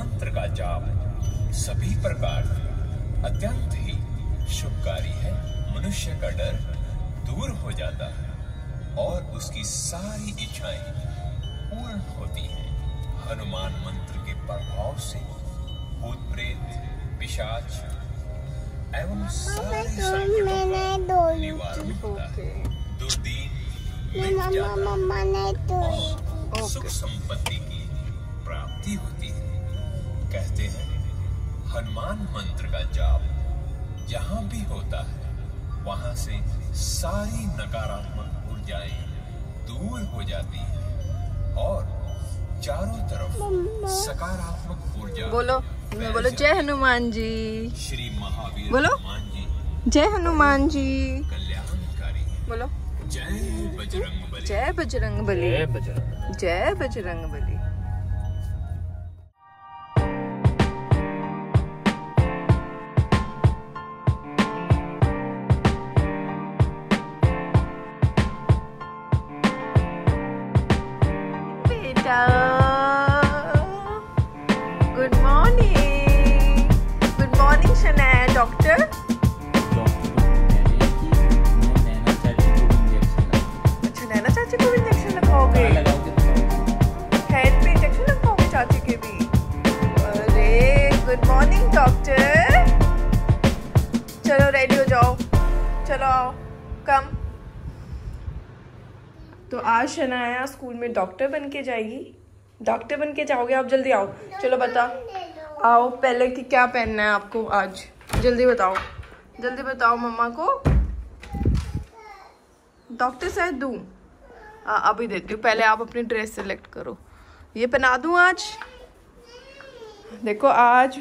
मंत्र का जाप सभी प्रकार से अत्यंत ही शुभकारी है। मनुष्य का डर दूर हो जाता है और उसकी सारी इच्छाएँ पूर्ण होती हैं। हनुमान मंत्र के प्रभाव से भूत प्रेत पिशाच एवं सारे संकटों का निवारण होता है। दुर्दीन मिट जाता है तो और सुख संपत्ति की प्राप्ति होती है। कहते हैं हनुमान मंत्र का जाप जहाँ भी होता है वहाँ से सारी नकारात्मक ऊर्जाएँ दूर हो जाती हैं और चारों तरफ़ सकारात्मक ऊर्जा बोलो मैं बोलो जय हनुमान जी। श्री महावीर बोलो। हनुमान जी। जय हनुमान जी। कल्याणकारी। बोलो। जय बजरंग बली जय बजरंग बली जय बजरंग बली आज शनाया स्कूल में डॉक्टर बन के जाएगी। डॉक्टर बन के जाओगे आप? जल्दी आओ। चलो बता। आओ, पहले कि क्या पहनना है आपको आज? जल्दी बताओ। जल्दी बताओ मम्मा को। डॉक्टर शायद दूँ? अभी देती हूँ। पहले आप अपनी ड्रेस सेलेक्ट करो। ये पहना दूँ आज? देखो, आज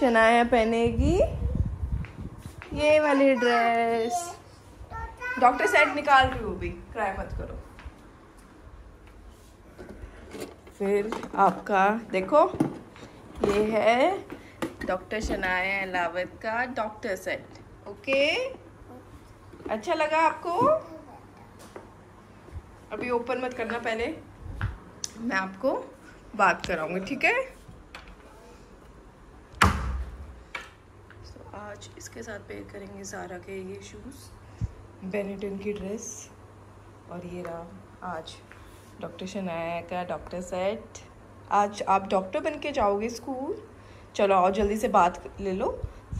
शनाया पहनेगी। ये वाली ड्रेस। डॉक्टर सेट निकाल रही हूँ भी ट्राई मत करो। फिर आपका, देखो, ये है डॉक्टर शनाया अलावत का डॉक्टर सेट, ओके? अच्छा लगा आपको? अभी ओपन मत करना पहले, मैं आपको बात कराऊँगी, ठीक है? आज इसके साथ पेयर करेंगे सारा के ये शूज़ बेनेटन की ड्रेस और ये रहा आज। डॉक्टर शनाया का डॉक्टर सेट आज आप डॉक्टर बन के जाओगे स्कूल। चलो और जल्दी से बात ले लो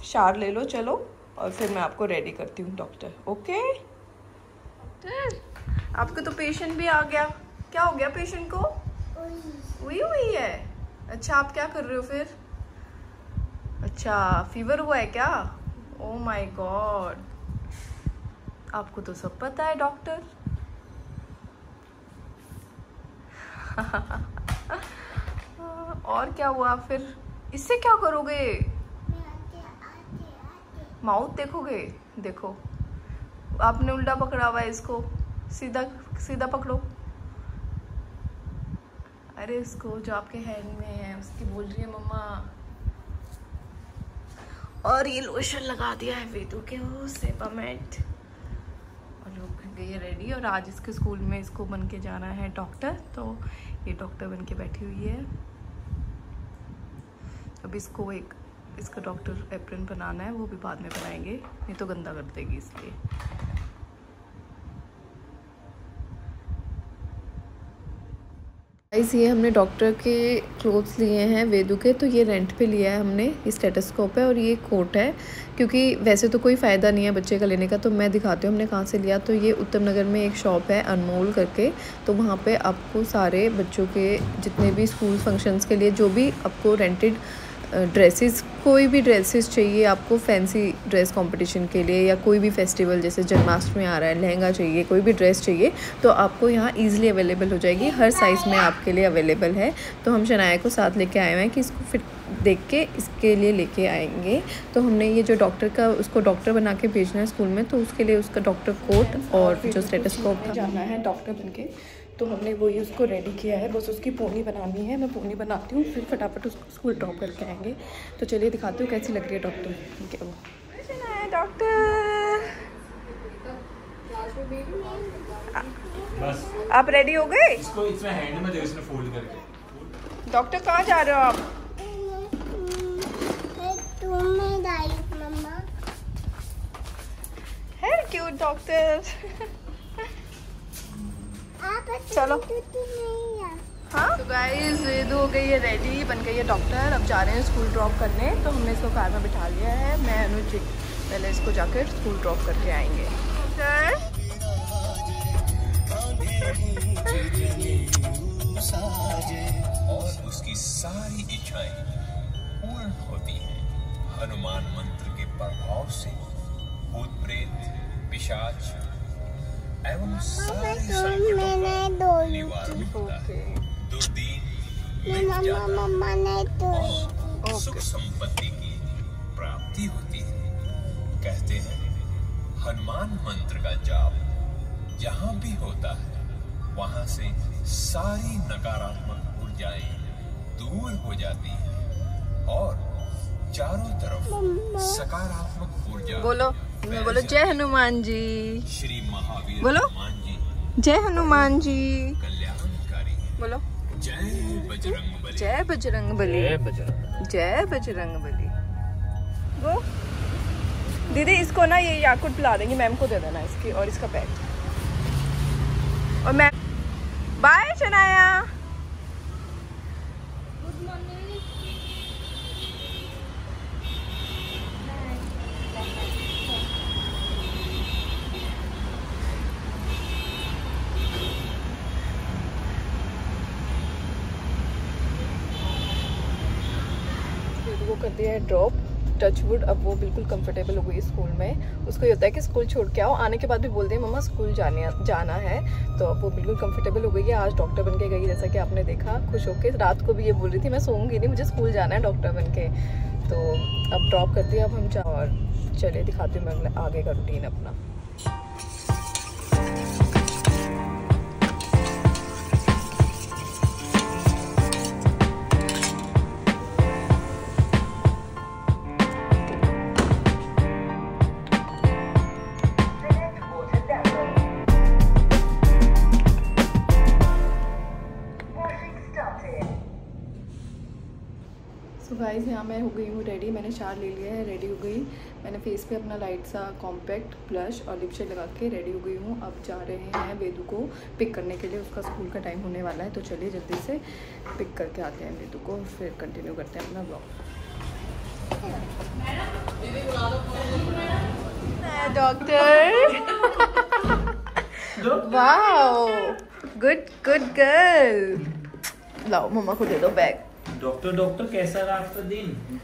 शार ले लो चलो और फिर मैं आपको रेडी करती हूँ डॉक्टर। ओके आपका तो पेशेंट भी आ गया। क्या हो गया पेशेंट को? हुई हुई है। अच्छा आप क्या कर रहे हो फिर? अच्छा फीवर हुआ है क्या? ओ माय गॉड आपको तो सब पता है डॉक्टर और क्या हुआ फिर? इससे क्या करोगे? माउथ देखोगे? देखो। आपने उल्टा पकड़ा हुआ है इसको। सीधा सीधा पकड़ो। अरे इसको जो आपके हैंड में है, उसकी बोल रही है मम्मा। और ये लोशन लगा दिया है वेदू के वो सेपामेंट। और है रेडी और आज इसके स्कूल में इसको बन के जाना है डॉक्टर तो ये डॉक्टर बन के बैठी हुई है। अब इसको एक, इसका डॉक्टर एप्रन बनाना है, वो भी बाद में बनाएँगे, नहीं तो गंदा कर देगी इसलिए। गाइस ये हमने डॉक्टर के क्लोथ्स लिए हैं वेदू के तो ये रेंट पे लिया है हमने ये स्टेटस्कोप है और ये कोट है। क्योंकि वैसे तो कोई फ़ायदा नहीं है बच्चे का लेने का तो मैं दिखाती हूँ हमने कहाँ से लिया। तो ये उत्तम नगर में एक शॉप है अनमोल करके तो वहाँ पे आपको सारे बच्चों के जितने भी स्कूल फ़ंक्शंस के लिए, जो भी आपको रेंटेड ड्रेसेस, कोई भी ड्रेसेस चाहिए आपको फैंसी ड्रेस कंपटीशन के लिए या कोई भी फेस्टिवल जैसे जन्माष्टमी आ रहा है, लहंगा चाहिए, कोई भी ड्रेस चाहिए तो आपको यहाँ इजीली अवेलेबल हो जाएगी। हर साइज़ में आपके लिए अवेलेबल है। तो हम शनाया को साथ लेके आए हुए हैं कि इसको फिट देख के इसके लिए लेके आएँगे। तो हमने ये जो डॉक्टर का, उसको डॉक्टर बना के भेजना है स्कूल में तो उसके लिए उसका डॉक्टर कोट और जो स्टेटस्कोप जाना है डॉक्टर बन के तो हमने वही उसको रेडी किया है। बस उसकी पोनी बनानी है। मैं पोनी बनाती हूँ फिर फटाफट उसको स्कूल ड्रॉप करके आएँगे। तो चलिए दिखाती हूँ कैसी लग रही है डॉक्टर ठीक है वो। डॉक्टर आप रेडी हो गए? इसमें हैंड में इसने फोल्ड करके। डॉक्टर कहाँ जा रहे हो आप? मम्मा है क्यूट डॉक्टर आप चलो। तो नहीं हाँ तो गाइस वेदू हो गई है रेडी बन गई है डॉक्टर अब जा रहे हैं स्कूल ड्रॉप करने। तो हमने इसको कार में बिठा लिया है। मैं अनुज जी पहले इसको जाकर स्कूल ड्रॉप करके आएँगे। और उसकी सारी इच्छाएँ पूर्ण होती हैं। हनुमान मंत्र के प्रभाव से भूत प्रेत पिशाच एवं सारे तो संकटों है। मम्मा ने तो और सुख संपत्ति की प्राप्ति होती है। कहते हैं हनुमान मंत्र का जाप जहाँ भी होता है वहाँ से सारी नकारात्मक ऊर्जाएँ दूर हो जाती हैं और चारों तरफ़ सकारात्मक ऊर्जा बोलो। बोलो जय हनुमान जी। श्री महावीर बोलो। हनुमान जी। जय हनुमान जी। बोलो। जय बजरंग बली। जय बजरंग बली। वो दीदी इसको ना ये याकुट पिला देंगे मैम को दे देना इसकी और इसका पैक और मैम बाय शनाया वो कर दिया है ड्रॉप टचवुड अब वो बिल्कुल कंफर्टेबल हो गई स्कूल में। उसको ये होता है कि स्कूल छोड़ के आओ, आने के बाद भी बोलते हैं, मम्मा स्कूल जाने, जाना है। तो अब वो बिल्कुल कंफर्टेबल हो गई है। आज डॉक्टर बन के गई, जैसा कि आपने देखा, खुश होके। रात को भी ये बोल रही थी, मैं सोऊँगी नहीं, मुझे स्कूल जाना है डॉक्टर बन के। तो अब ड्रॉप कर दिया अब हम और चले, दिखाती हूँ मैं आगे का रूटीन अपना। गाइस यहाँ मैं हो गई हूँ रेडी मैंने चार ले लिया है रेडी हो गई। मैंने फेस पे अपना लाइट सा कॉम्पैक्ट ब्लश और लिपस्टिक लगा के रेडी हो गई हूँ। अब जा रहे हैं वेदू को पिक करने के लिए। उसका स्कूल का टाइम होने वाला है तो चलिए जल्दी से पिक करके आते हैं वेदू को फिर कंटिन्यू करते हैं अपना blog doctor wow good good girl लाओ मम्मा को दे दो बैग डॉक्टर डॉक्टर कैसा रहा आपका दिन?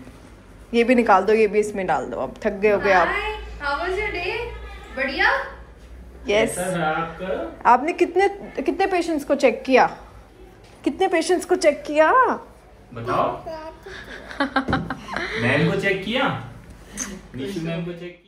ये भी निकाल दो ये भी इसमें डाल दो। अब थक गए हो गए आप। How was your day? बढ़िया? यस आपने कितने कितने पेशेंट्स को चेक किया? कितने पेशेंट्स को चेक किया? बताओ। मैम को चेक किया? निशु मैम को चेक